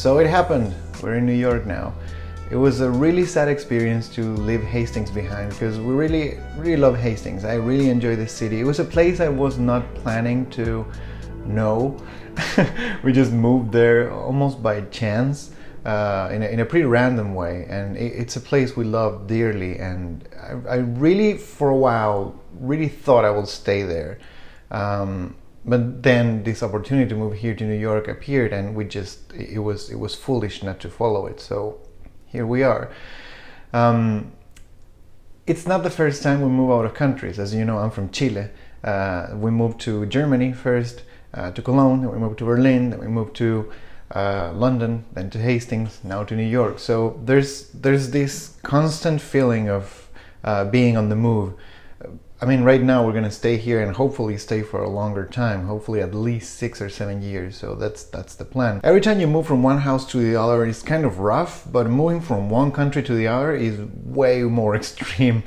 So it happened. We're in New York now. It was a really sad experience to leave Hastings behind because we really, really love Hastings. I really enjoy this city. It was a place I was not planning to know. we just moved there almost by chance. Uh, in, a, in, a, pretty random way, and it, it's a place we love dearly. And I, I, really, for a while, really thought I would stay there. Um, but then this opportunity to move here to New York appeared, and we just it was it was foolish not to follow it. So here we are. Um, it's not the first time we move out of countries. As you know, I'm from Chile. Uh, we moved to Germany first, uh, to Cologne, then we moved to Berlin, then we moved to uh, London, then to Hastings, now to New York. So there's there's this constant feeling of uh, being on the move. I mean, right now we're gonna stay here and hopefully stay for a longer time. Hopefully, at least six or seven years. So that's that's the plan. Every time you move from one house to the other, it's kind of rough. But moving from one country to the other is way more extreme.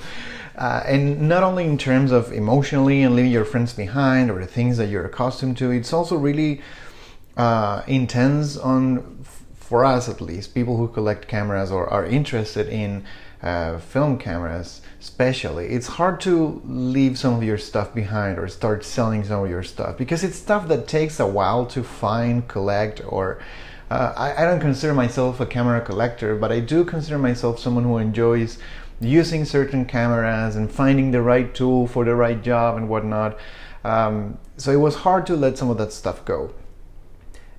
Uh, and not only in terms of emotionally and leaving your friends behind or the things that you're accustomed to, it's also really uh, intense on, for us at least, people who collect cameras or are interested in uh, film cameras especially it's hard to leave some of your stuff behind or start selling some of your stuff because it's stuff that takes a while to find collect or uh, I, I, don't consider myself a camera collector but i do consider myself someone who enjoys using certain cameras and finding the right tool for the right job and whatnot. Um, so it was hard to let some of that stuff go.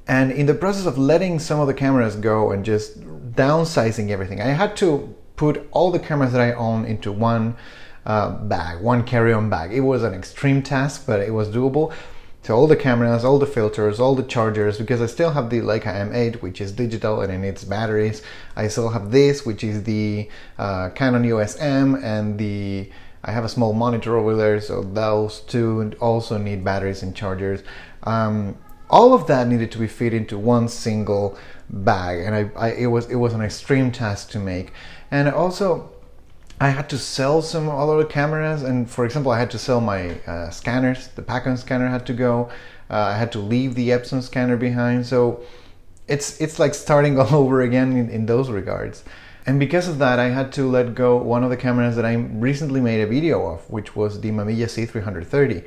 And in the process of letting some of the cameras go and just downsizing everything i had to put all the cameras that I own into one uh, bag, one carry-on bag. It was an extreme task, but it was doable. So all the cameras, all the filters, all the chargers, because I still have the Leica M8, which is digital and it needs batteries. I still have this, which is the uh, Canon EOS M, and the I have a small monitor over there, so those two also need batteries and chargers. Um, all of that needed to be fit into one single bag, and I, I, it was it was an extreme task to make and also I had to sell some other cameras, and for example, I had to sell my uh, scanners. The Pakon scanner had to go. Uh, I had to leave the Epson scanner behind. So it's it's like starting all over again in, in those regards. And because of that, I had to let go one of the cameras that I recently made a video of, which was the Mamiya C330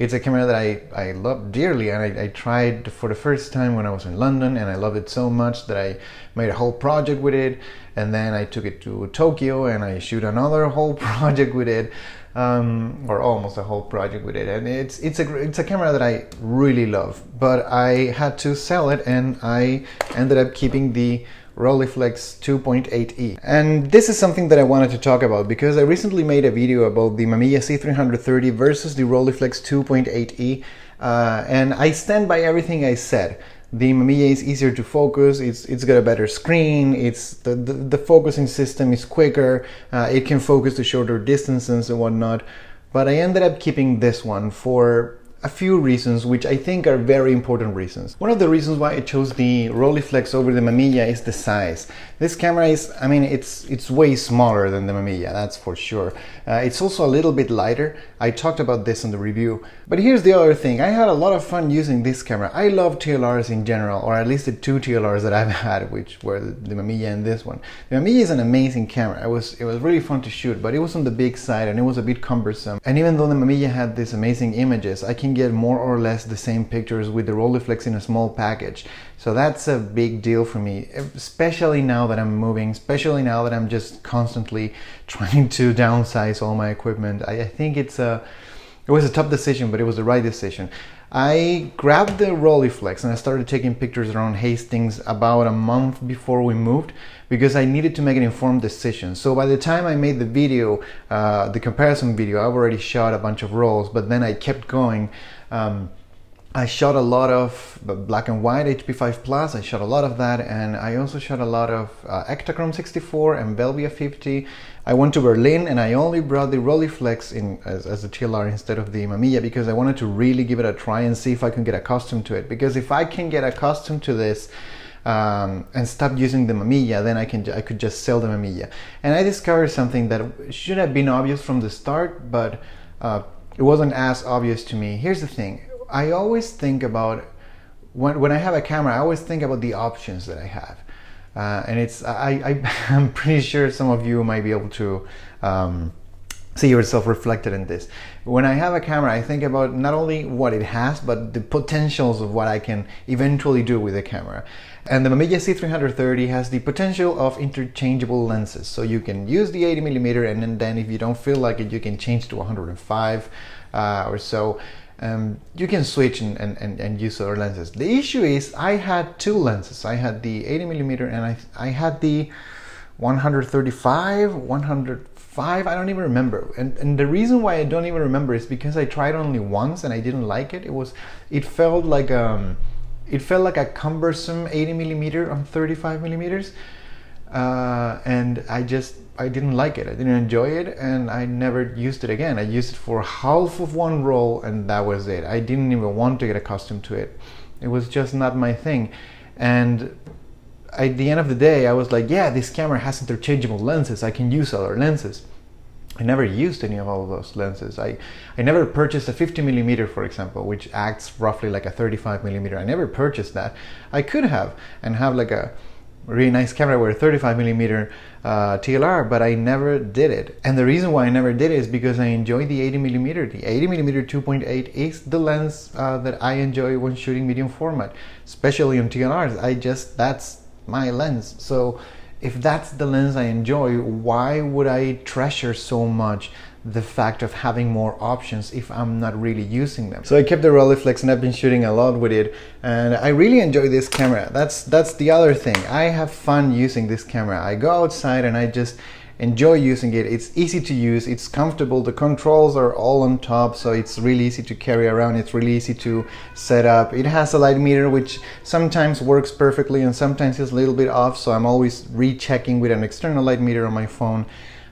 it's a camera that I, I love dearly and I, I, tried for the first time when I was in London and I loved it so much that I made a whole project with it and then I took it to Tokyo and I shoot another whole project with it um, or almost a whole project with it. And it's it's a it's a camera that I really love but I had to sell it and I ended up keeping the Rolleiflex 2.8e. And this is something that I wanted to talk about because I recently made a video about the Mamiya C330 versus the Rolleiflex 2.8e uh, and I stand by everything I said. The Mamiya is easier to focus, it's, it's got a better screen, it's the, the, the focusing system is quicker, uh, it can focus to shorter distances and whatnot. But I ended up keeping this one for a few reasons which I think are very important reasons. One of the reasons why I chose the Rolleiflex over the Mamiya is the size. This camera is, I mean, it's it's way smaller than the Mamiya, that's for sure. Uh, it's also a little bit lighter. I talked about this in the review. But here's the other thing. I had a lot of fun using this camera. I love TLRs in general, or at least the two TLRs that I've had, which were the, the Mamiya and this one. The Mamiya is an amazing camera. It was it was really fun to shoot, but it was on the big side and it was a bit cumbersome. And even though the Mamiya had these amazing images, I can get more or less the same pictures with the Rolleiflex in a small package. So that's a big deal for me, especially now that I'm moving, especially now that I'm just constantly trying to downsize all my equipment. I, I think it's a, it was a tough decision, but it was the right decision. I grabbed the Rolleiflex and I started taking pictures around Hastings about a month before we moved because I needed to make an informed decision. So by the time I made the video, uh, the comparison video, I've already shot a bunch of rolls, but then I kept going. Um, I shot a lot of black and white HP5 Plus. I shot a lot of that, and I also shot a lot of uh, Ektachrome 64 and Velvia 50. I went to Berlin, and I only brought the Rolleiflex in as, as a TLR instead of the Mamiya because I wanted to really give it a try and see if I can get accustomed to it. Because if I can get accustomed to this, um, and stop using the Mamiya, then I can I could just sell the Mamiya. And I discovered something that should have been obvious from the start, but uh, it wasn't as obvious to me. Here's the thing I always think about when, when I have a camera, I always think about the options that I have. Uh, and it's I, I am pretty sure some of you might be able to um, see yourself reflected in this. When I have a camera, I think about not only what it has, but the potentials of what I can eventually do with the camera. And the Mamiya C330 has the potential of interchangeable lenses. So you can use the 80 millimeter and then if you don't feel like it, you can change to 105 uh, or so. Um, you can switch and, and, and, and, use other lenses. The issue is I had two lenses. I had the 80 millimeter and I, I had the 135, 105, I don't even remember. And, and the reason why I don't even remember is because I tried only once and I didn't like it. It was, it felt like, um, it felt like a cumbersome 80 millimeter on 35 millimeters. Uh, and I just, I didn't like it. I didn't enjoy it and I never used it again. I used it for half of one roll and that was it. I didn't even want to get accustomed to it. It was just not my thing. And at the end of the day, I was like, yeah, this camera has interchangeable lenses. I can use other lenses. I never used any of all of those lenses. I, I never purchased a 50 millimeter, for example, which acts roughly like a 35 millimeter. I never purchased that. I could have and have like a really nice camera with a 35 millimeter uh, TLR, but I never did it. And the reason why I never did it is because I enjoy the 80 millimeter. The 80 millimeter 2.8 is the lens uh, that I enjoy when shooting medium format, especially on TLRs. I just that's my lens. So if that's the lens I enjoy, why would I treasure so much the fact of having more options if I'm not really using them? So I kept the Rolleiflex and I've been shooting a lot with it and I really enjoy this camera. That's that's the other thing. I have fun using this camera. I go outside and I just enjoy using it. It's easy to use, it's comfortable, the controls are all on top, so it's really easy to carry around, it's really easy to set up. It has a light meter which sometimes works perfectly and sometimes is a little bit off, so I'm always rechecking with an external light meter on my phone.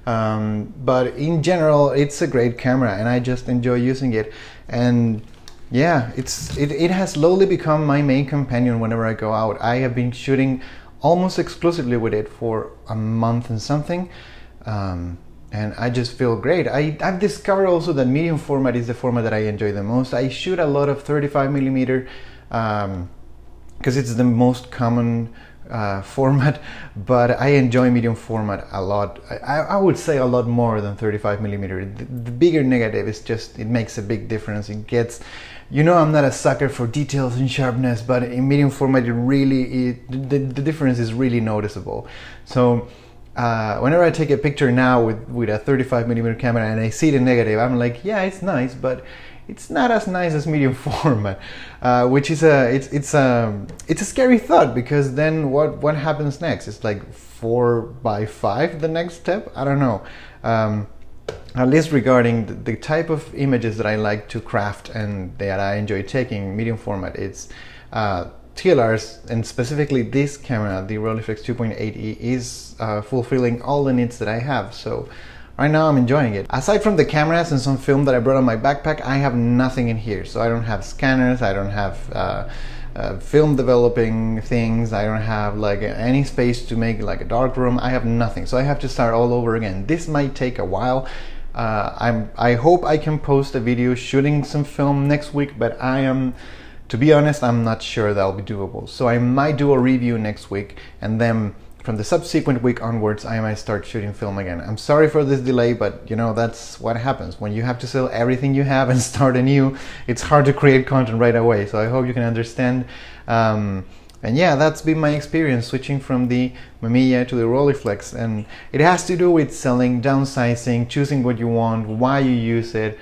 Um, but in general, it's a great camera and I just enjoy using it. And yeah, it's it, it has slowly become my main companion whenever I go out. I have been shooting almost exclusively with it for a month and something um, and I just feel great. I, have discovered also that medium format is the format that I enjoy the most. I shoot a lot of 35 millimeter because um, it's the most common uh, format, but I enjoy medium format a lot. I, I, would say a lot more than 35 millimeter. The, the, bigger negative is just it makes a big difference. It gets, you know, I'm not a sucker for details and sharpness, but in medium format, it really it, the, the difference is really noticeable. So uh, whenever I take a picture now with, with a 35 millimeter camera and I see the negative, I'm like, yeah, it's nice, but it's not as nice as medium format, uh, which is a it's it's a it's a scary thought because then what what happens next? It's like four by five the next step. I don't know. Um, at least regarding the, type of images that I like to craft and that I enjoy taking medium format, it's uh, TLRs, and specifically this camera, the Rolleiflex 2.8e, is uh, fulfilling all the needs that I have. So right now I'm enjoying it. Aside from the cameras and some film that I brought on my backpack, I have nothing in here. So I don't have scanners, I don't have uh, uh, film developing things, I don't have like any space to make like a dark room. I have nothing. So I have to start all over again. This might take a while. Uh, I'm, I hope I can post a video shooting some film next week, but I am to be honest, I'm not sure that'll be doable. So I might do a review next week and then from the subsequent week onwards, I might start shooting film again. I'm sorry for this delay, but you know, that's what happens. When you have to sell everything you have and start anew, it's hard to create content right away. So I hope you can understand. Um, and yeah, that's been my experience switching from the Mamiya to the Rolleiflex. And it has to do with selling, downsizing, choosing what you want, why you use it.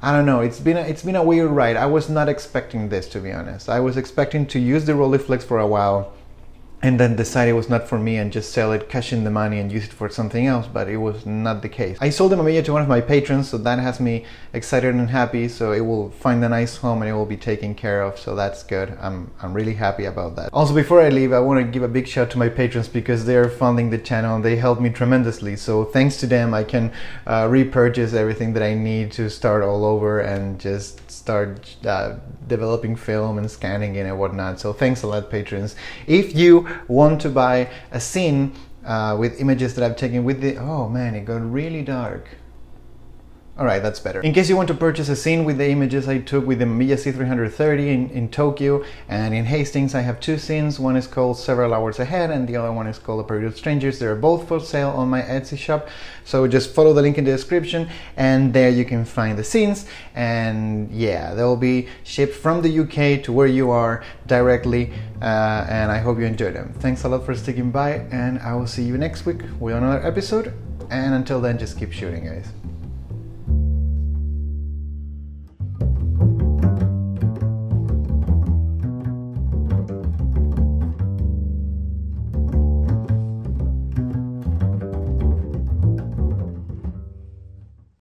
I don't know. It's been a, it's been a weird ride. I was not expecting this to be honest. I was expecting to use the Rolleiflex for a while and then decide it was not for me and just sell it, cash in the money and use it for something else, but it was not the case. I sold the Mamiya to one of my patrons, so that has me excited and happy, so it will find a nice home and it will be taken care of, so that's good. I'm, I'm really happy about that. Also, before I leave, I want to give a big shout to my patrons because they're funding the channel and they help me tremendously, so thanks to them, I can uh, repurchase everything that I need to start all over and just start uh, developing film and scanning it and whatnot. So thanks a lot, patrons. If you want to buy a zine uh, with images that I've taken with the oh man, it got really dark. Alright, that's better. In case you want to purchase a zine with the images I took with the Mamiya C330 in, in Tokyo and in Hastings, I have two zines. One is called Several Hours Ahead and the other one is called A Period of Strangers. They're both for sale on my Etsy shop. So just follow the link in the description and there you can find the zines. And yeah, they'll be shipped from the UK to where you are directly. Uh, and I hope you enjoy them. Thanks a lot for sticking by and I will see you next week with another episode. And until then, just keep shooting, guys.